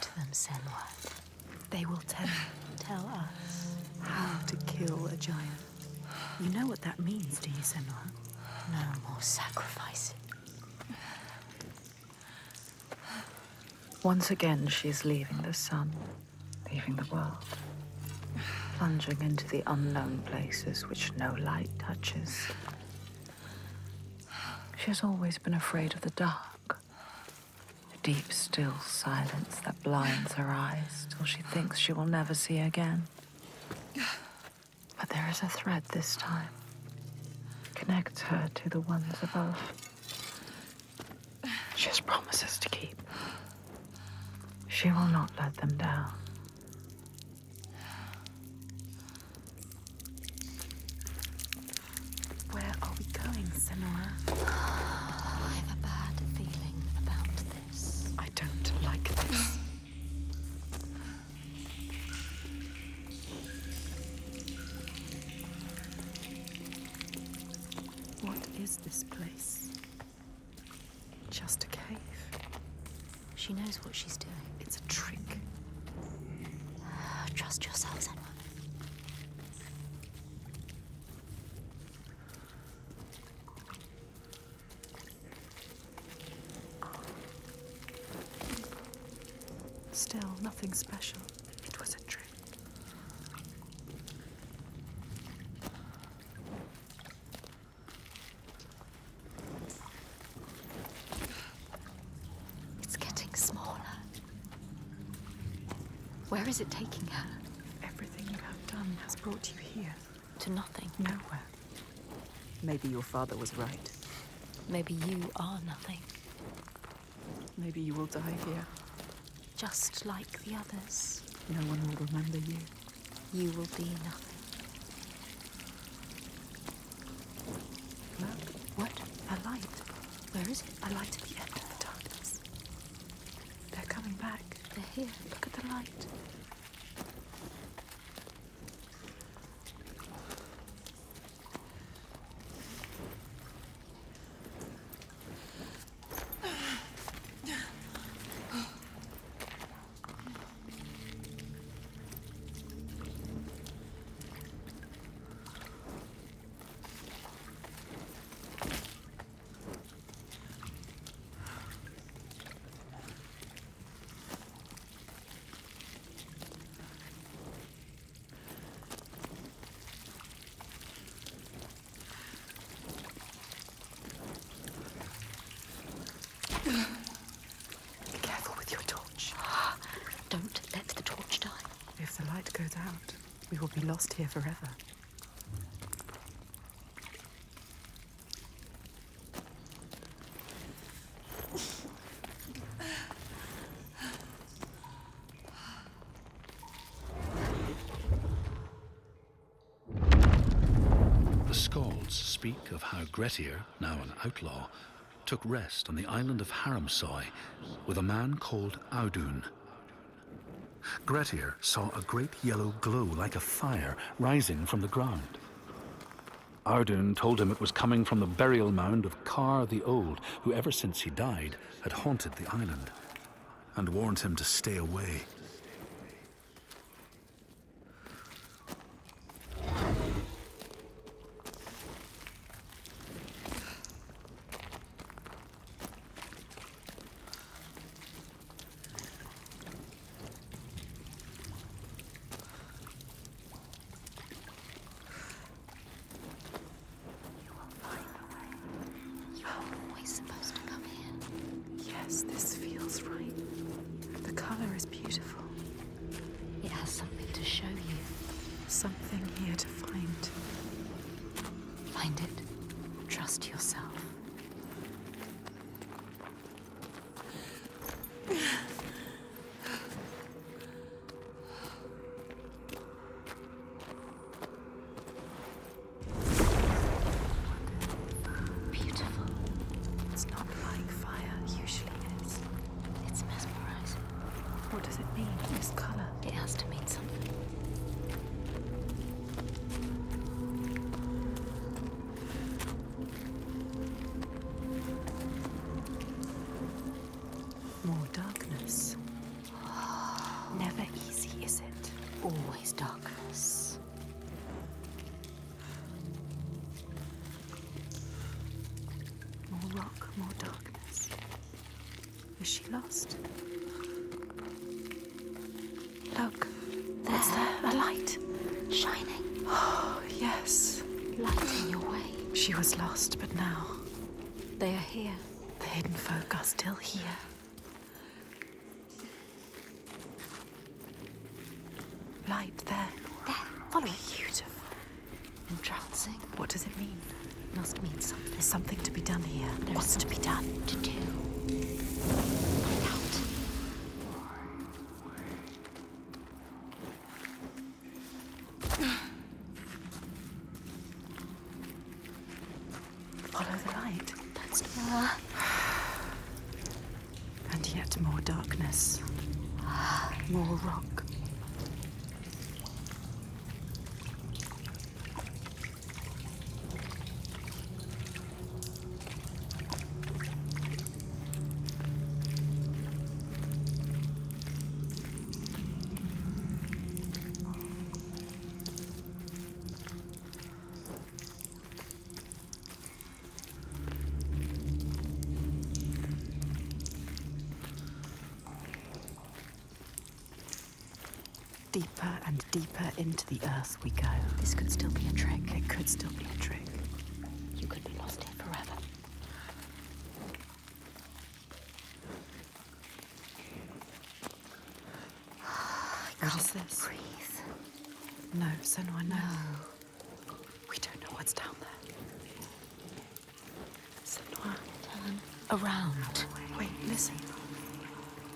to them, Senua. They will tell Tell us. how to kill a giant. You know what that means, do you, Senua? No more sacrifice. Once again, she is leaving the sun, leaving the world, plunging into the unknown places which no light touches. She has always been afraid of the dark, deep, still silence that blinds her eyes till she thinks she will never see again. But there is a thread this time, connects her to the ones above. She has promises to keep. She will not let them down. Where is it taking her? Everything you have done has brought you here. To nothing. Nowhere. Maybe your father was right. Maybe you are nothing. Maybe you will die here. Just like the others. No one will remember you. You will be nothing. Look, what? A light. Where is it? A light at the end of the darkness. They're coming back. They're here. Look at the light. Be careful with your torch. Don't let the torch die. If the light goes out, we will be lost here forever. The Skalds speak of how Grettir, now an outlaw, took rest on the island of Haramsoy with a man called Audun. Grettir saw a great yellow glow like a fire rising from the ground. Audun told him it was coming from the burial mound of Kar the Old, who ever since he died had haunted the island, and warned him to stay away. Lost? Look, what's there? A light. Shining, Oh, yes. lighting your way. She was lost, but now They are here. the hidden folk are still here. Light there. There, follow. Beautiful. Entrancing. What does it mean? It Must mean something There's something to be done here. There's What's to be done? to do. More darkness. More rock. Deeper and deeper we go. this could still be a trick. It could still be a trick. You could be lost here forever. What is this? Breathe. No, Senua, no. We don't know what's down there. Senua, Turn around. wait, listen.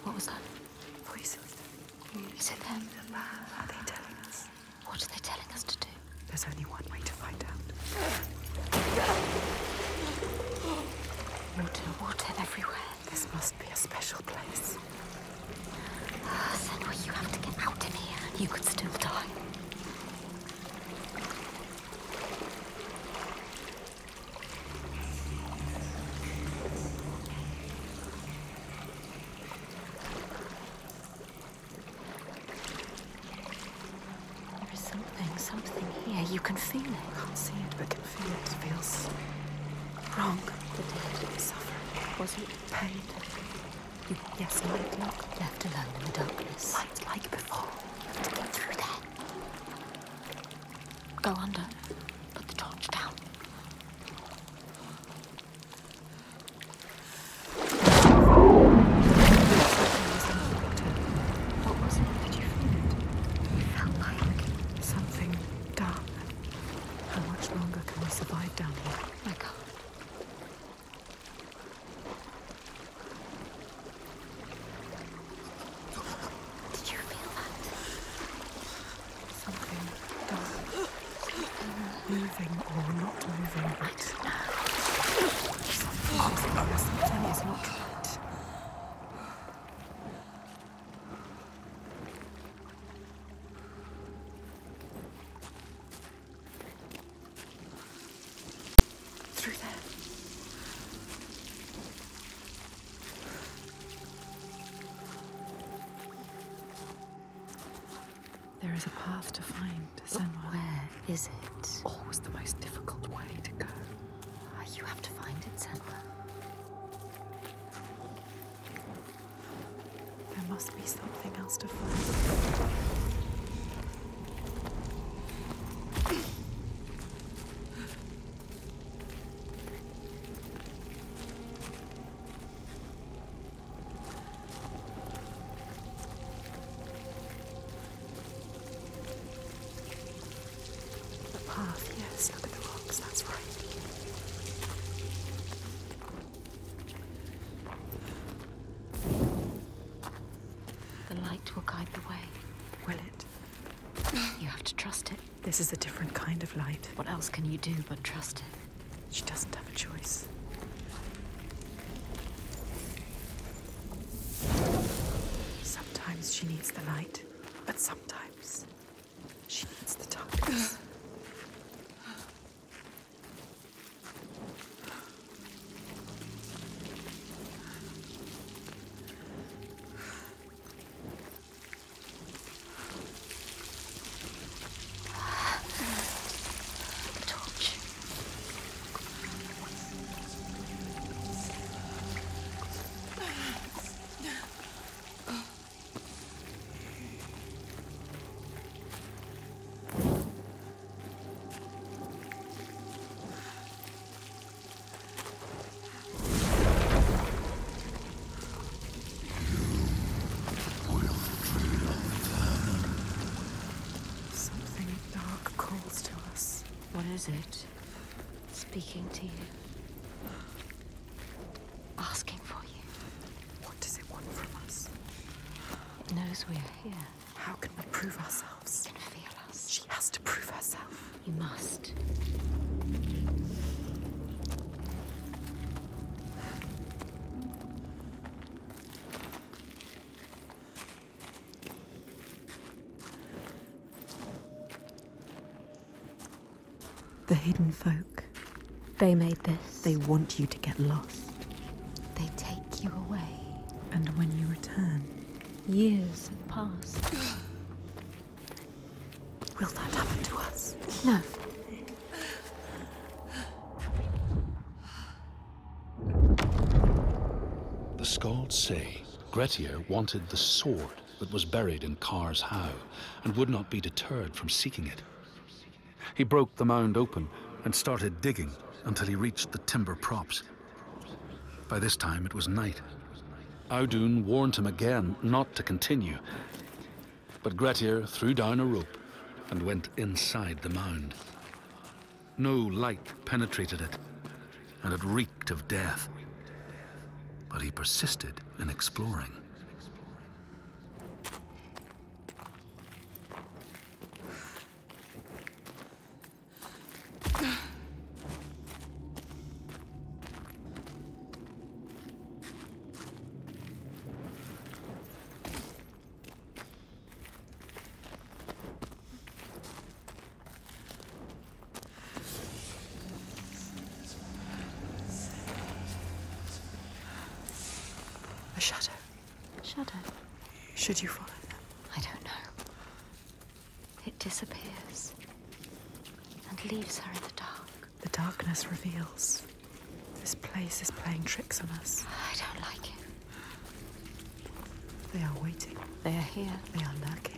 What was that? Voices. Is it them? Are they telling us? What are they telling us to do? There's only one way to find out. Water, water everywhere. This must be a special place. Ah, Senua, you have to get out of here. You could still die. Is it? This is a different kind of light. What else can you do but trust it? She doesn't have a choice. Sometimes she needs the light, but sometimes she needs the darkness. Speaking to you. Asking for you. What does it want from us? It knows we are here. How can we prove ourselves? It can feel us. She has to prove herself. You must. The hidden folk, They made this. they want you to get lost. they take you away. And when you return, Years have passed. will that happen to us? No. The Skalds say Grettir wanted the sword that was buried in Kar's How and would not be deterred from seeking it. He broke the mound open and started digging until he reached the timber props. By this time it was night. Audun warned him again not to continue, but Grettir threw down a rope and went inside the mound. No light penetrated it, and it reeked of death but he persisted in exploring. A shadow. Shadow. Should you follow them? I don't know. It disappears and leaves her in the dark. The darkness reveals. This place is playing tricks on us. I don't like it. They are waiting. They are here. They are lurking.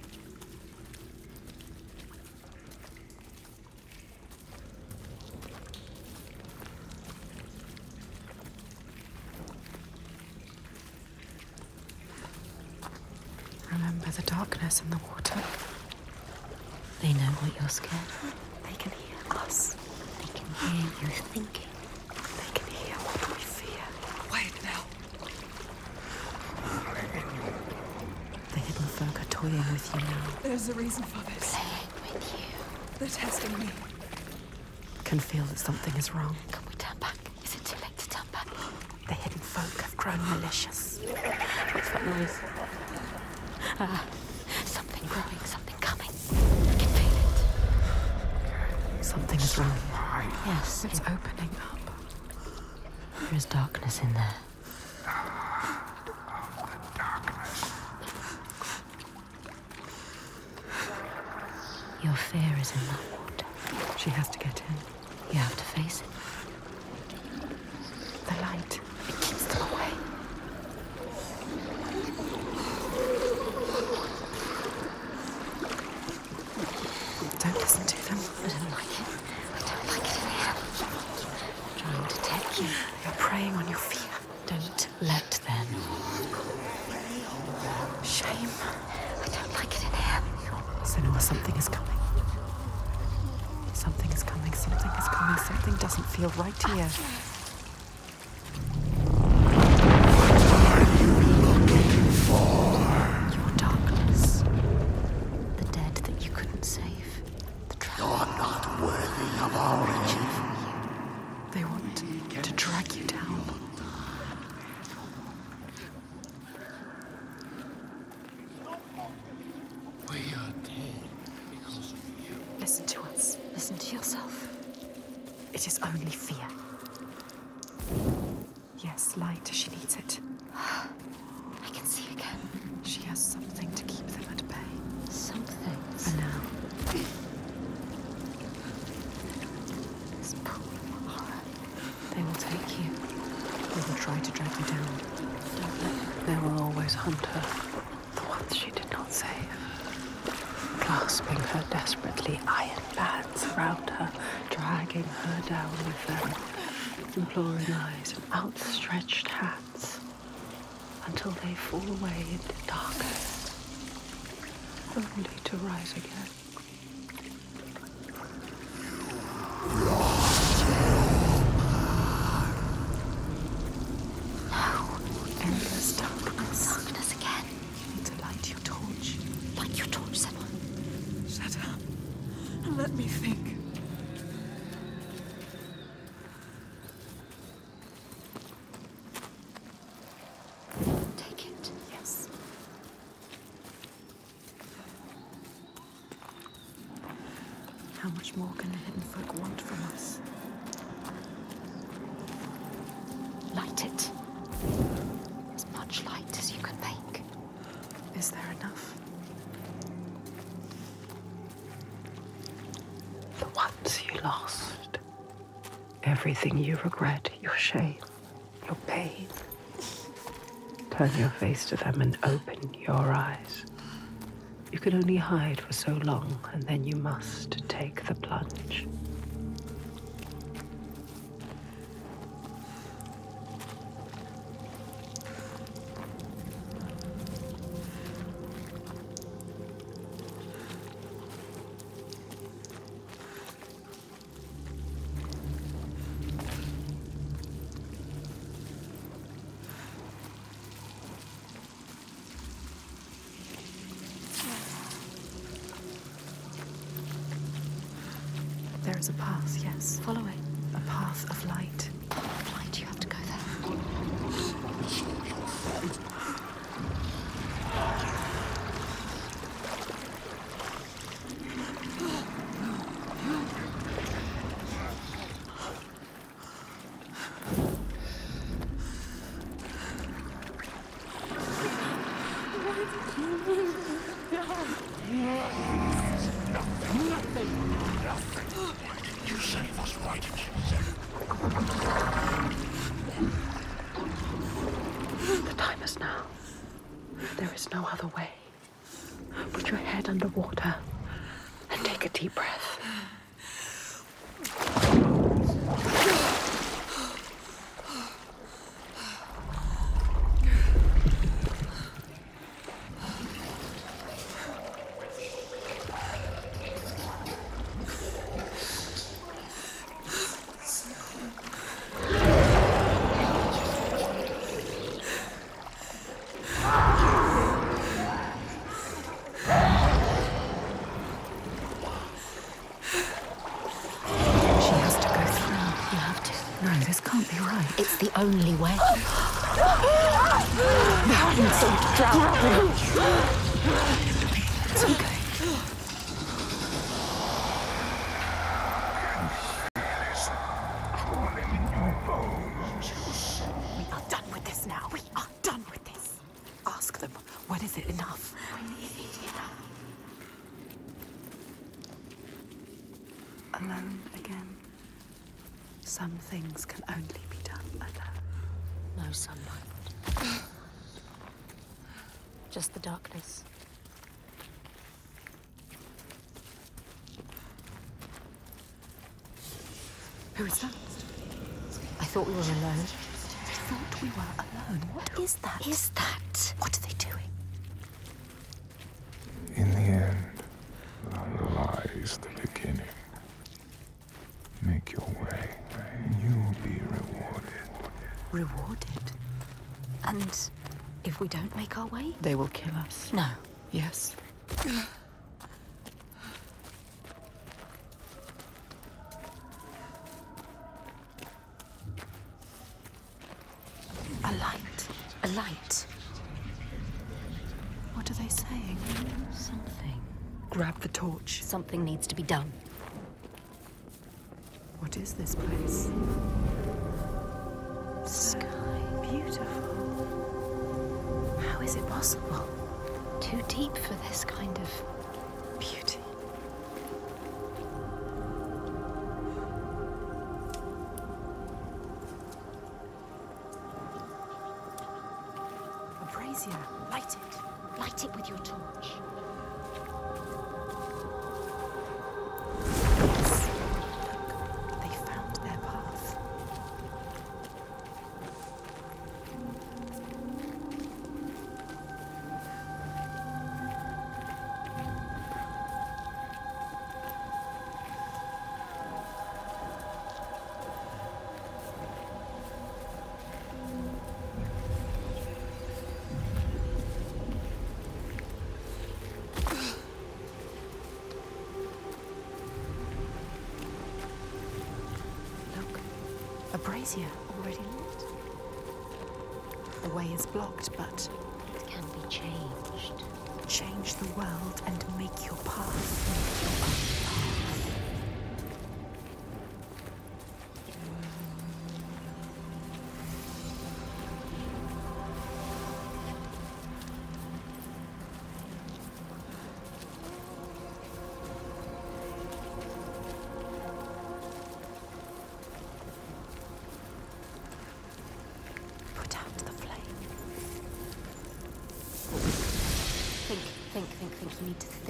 In the water. They know what you're scared of. They can hear us. They can hear you thinking. They can hear what we fear. Quiet now. The hidden folk are toying with you now. There's a reason for this. Playing with you. They're testing me. Can feel that something is wrong. Can we turn back? Is it too late to turn back? The hidden folk have grown malicious. What's that noise? Ah, Yes, It's opening up. there is darkness in there. Your fear is in that water. She has to get in. You have to face it. The light. Her, the ones she did not save. Clasping her desperately, iron bands around her, dragging her down with them, imploring eyes and outstretched hands, until they fall away into darkness, only to rise again. think? Take it. Yes. How much more can the hidden folk want from us? Light it. As much light as you can make. Is there enough? The ones you lost. Everything you regret, your shame, your pain. Turn your face to them and open your eyes. You can only hide for so long, and then you must take the plunge. Is now. There is no other way. Put your head under water and take a deep breath. She has to go through. You have to. No, this can't be right. It's the only way. It's okay. We are done with this now. We are done with this. Ask them, when is it enough? Alone again. Some things can only be done alone. No sunlight. Just the darkness. Who is that? I thought we were alone. I thought we were alone. What is that? Is that? What are they doing? In the end lies the beginning. Make your way, and you will be rewarded. Rewarded? And if we don't make our way? They will kill us. No. Yes. A light. A light. What are they saying? Something. Grab the torch. Something needs to be done. What is this place? Sky. Beautiful. How is it possible? Too deep for this kind of. Brazier already lit. The way is blocked, but It can be changed. change the world and make your path.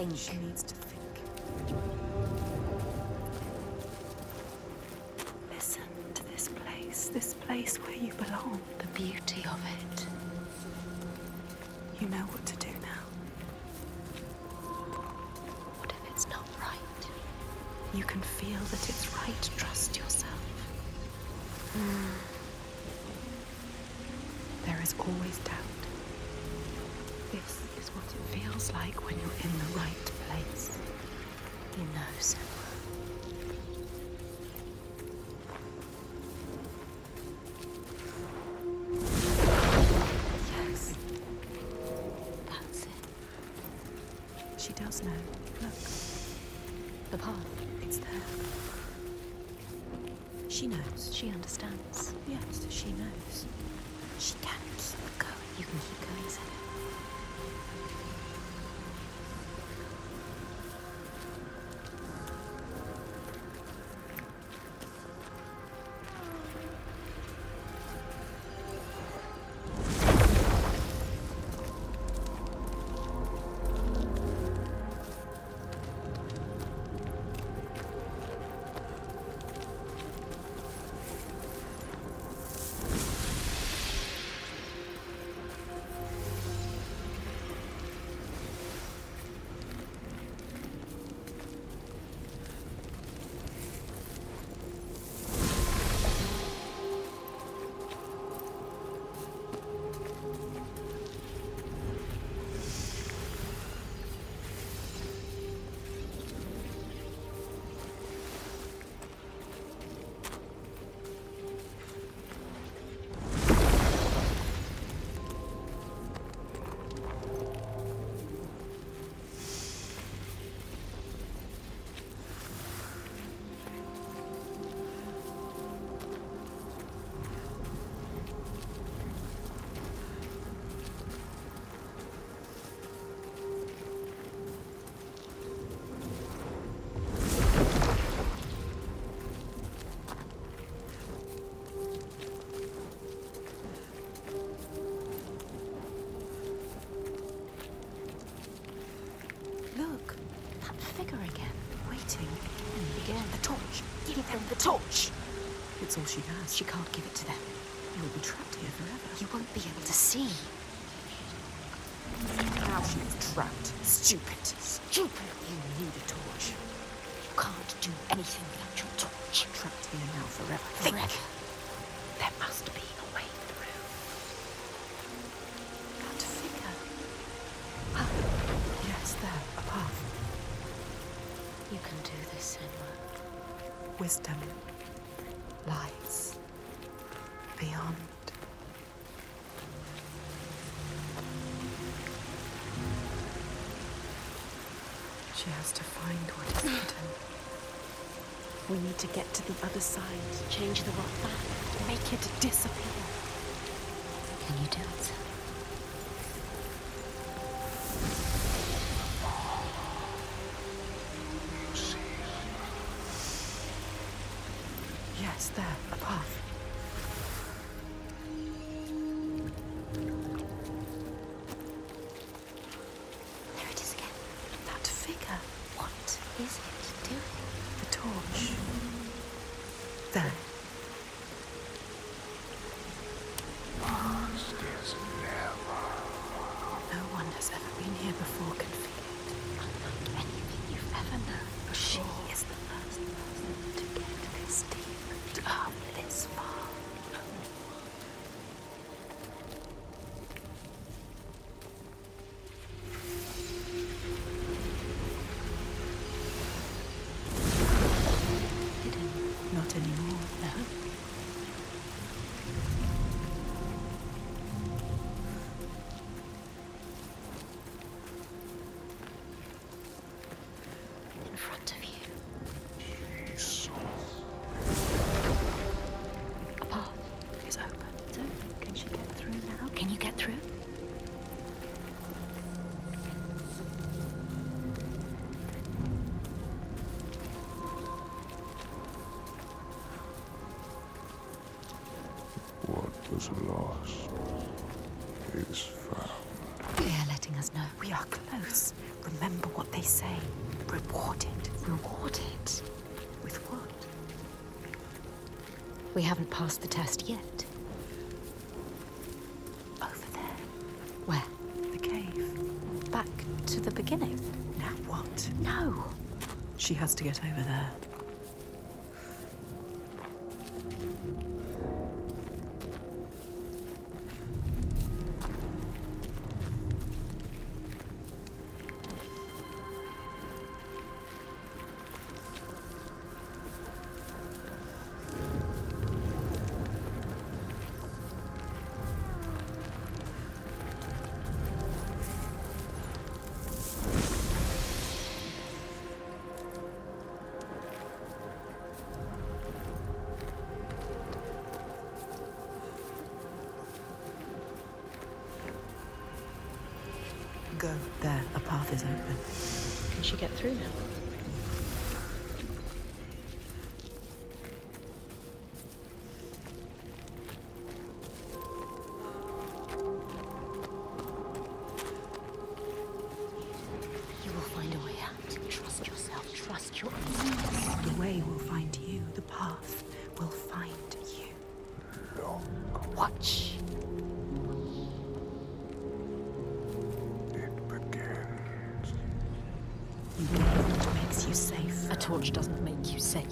Think. She needs to think. Listen to this place, this place where you belong. The beauty of it. You know what to do now. What if it's not right? You can feel that it's right. Trust yourself. Hmm. There is always doubt. Feels like when you're in the right place. You know, Senua. Yes, That's it. she does know. Look, The path. it's there. She knows. She understands. Yes, she knows. She can keep going. You can keep going, Senua. It's all she has. She can't give it to them. You'll be trapped here forever. You won't be able to see. Now she is trapped. Stupid. Stupid. You need a torch. You can't do anything without your torch. Trapped here now forever. Forever. There must be a way through. That figure. Ah, yes, there, a path. You can do this, Senua. Wisdom lies beyond. She has to find what is hidden. We need to get to the other side. Change the rock back. Make it disappear. Can you do it, front of you. She. A path It's open. is open. Can she get through now? Can you get through? What was lost is found. They're letting us know. We are close. Remember what they say. Rewarded. Rewarded. We haven't passed the test yet. Over there. Where? The cave. Back to the beginning? Now what? No. She has to get over there. Is open. Can she get through now?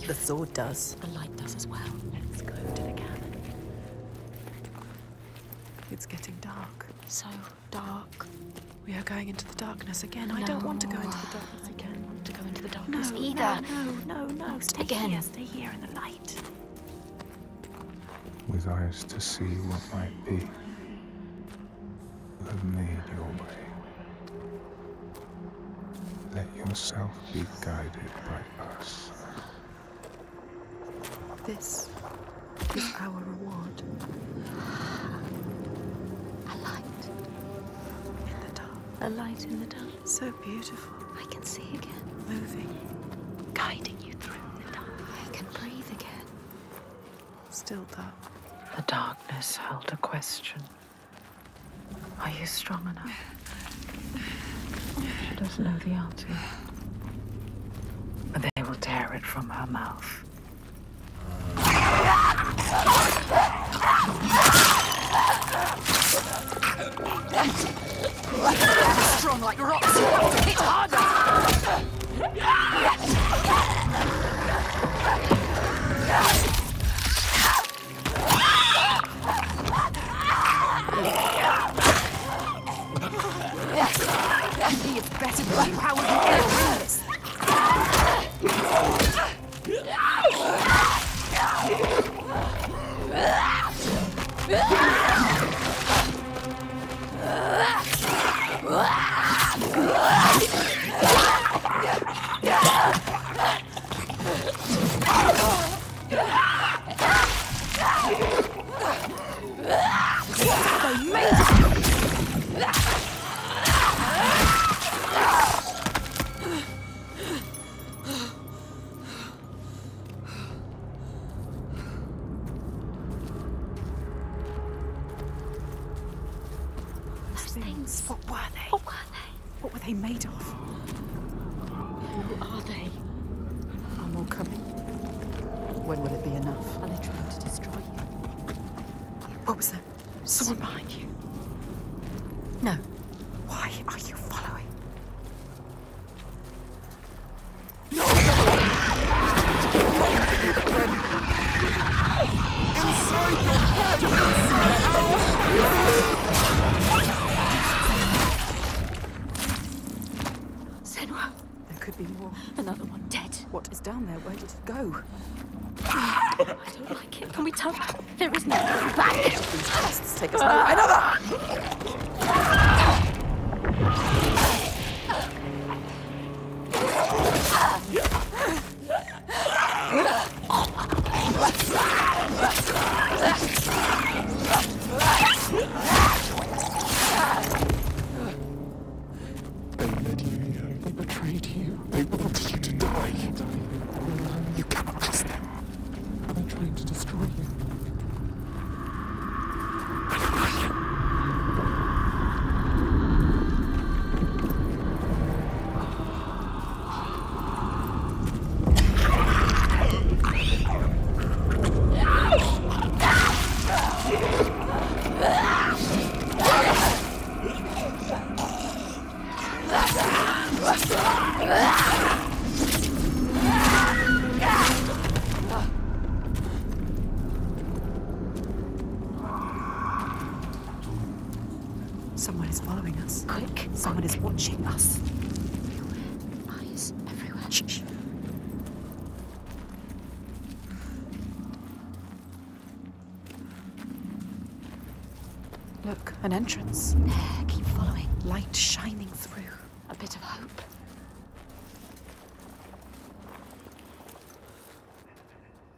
The sword does. The light does as well. Let's go to the cabin. It's getting dark. So dark. We are going into the darkness again. I don't want to go into the darkness again. I don't want to go into the darkness no, either. no, no, no. Stay again. here. Stay here in the light. With eyes to see what might be. You have made your way. Let yourself be guided by us. This is our reward A light. in the dark. A light in the dark. So beautiful. I can see again. Moving. Guiding you through the dark. I can breathe again. Still dark. The darkness held a question. Are you strong enough? She doesn't know the answer. But they will tear it from her mouth. Strong like rocks. You have to hit harder. He is better than you. How would you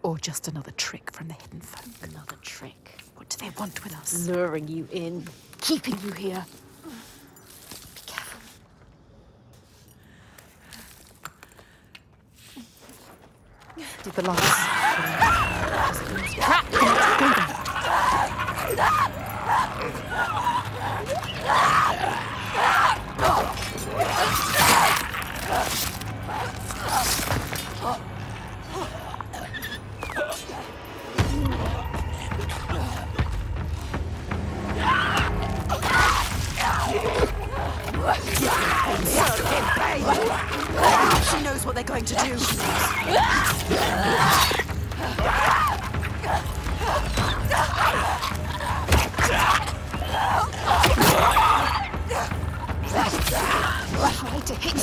Or just another trick from the hidden folk. Another trick. What do they want with us? Luring you in, keeping you here. Be careful. Did the lights? Knows what they're going to do. To hit.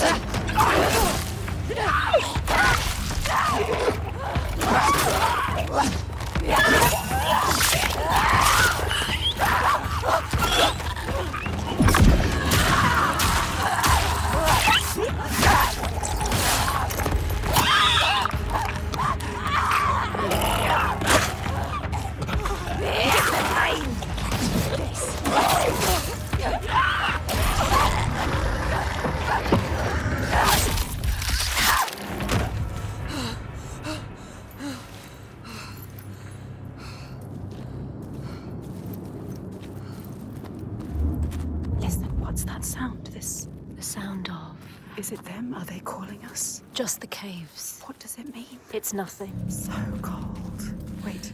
It's nothing. So cold. Wait,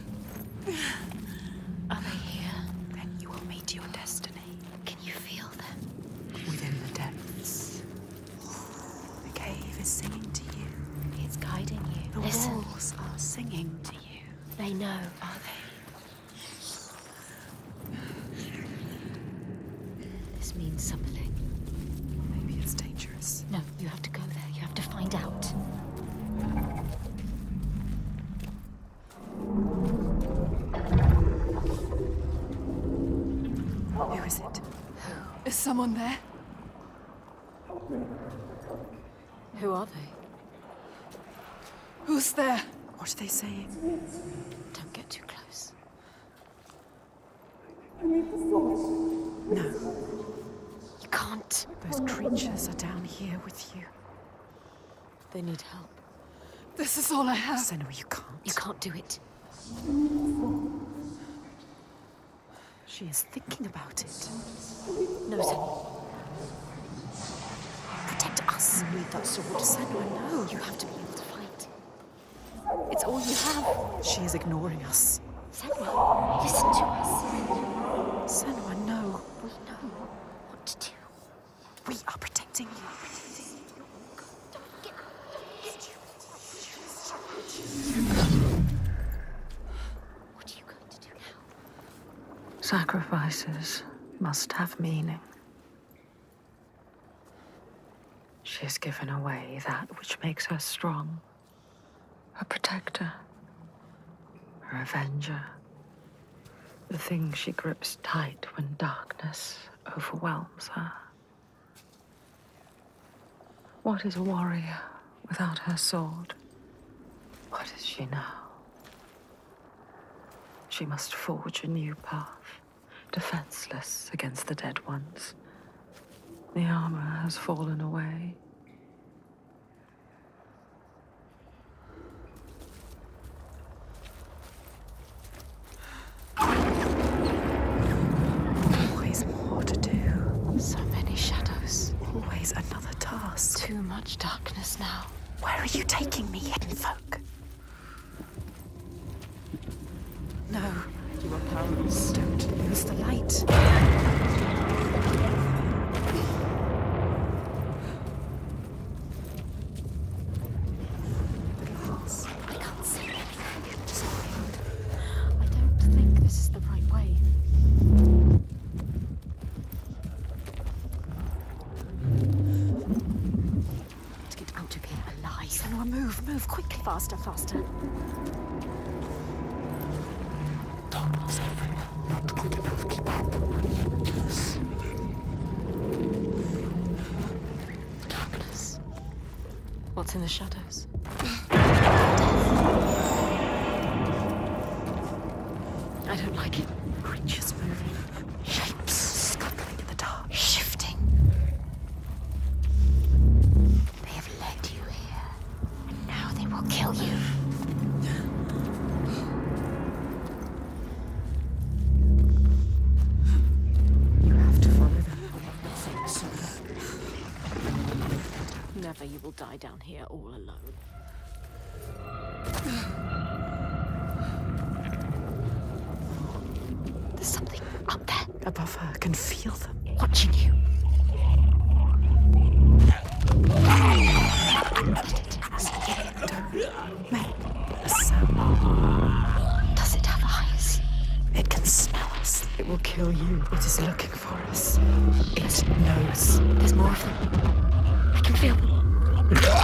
Are they here? then you will meet your destiny Can you feel them? within the depths. The cave is singing to you. It's guiding you. The Listen. walls are singing to you. They know. Are they? This means something. Maybe it's dangerous. No, you have to go there. You have to find out. Who is it? Is someone there? Who are they? Who's there? What are they saying? Don't get too close. No, You can't. those creatures are down here with you. They need help. This is all I have. Senua, you can't. You can't do it. She is thinking about it. No, Senua. Protect us. You need that sword. Senua, no. You have to be able to fight. It's all you have. She is ignoring us. Senua, listen to us. Senua, no. We know what to do. We are protecting you. Sacrifices must have meaning. She has given away that which makes her strong. Her protector. Her avenger. The thing she grips tight when darkness overwhelms her. What is a warrior without her sword? What is she now? She must forge a new path, defenseless against the dead ones. The armor has fallen away. you taking me info? in the shadows. die down here all alone. There's something up there. Above her. I can feel them. Watching you. Does it have eyes? It can smell us. It will kill you. It is looking for us. It knows. There's more of them. I can feel them. Yeah.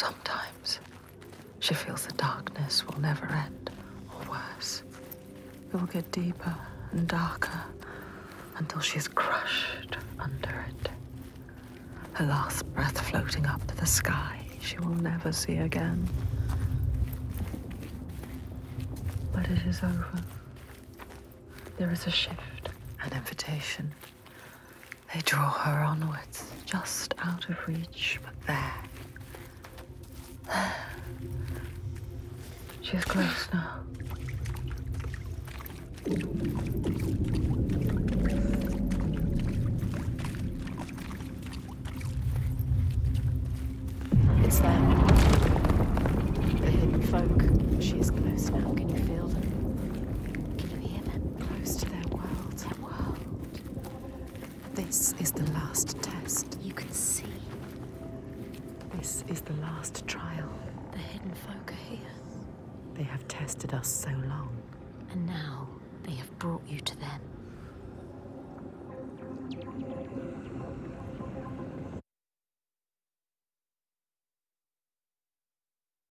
Sometimes she feels the darkness will never end, or worse. It will get deeper and darker until she is crushed under it. Her last breath floating up to the sky she will never see again. But it is over. There is a shift, an invitation. They draw her onwards, just out of reach, but there. She's close now.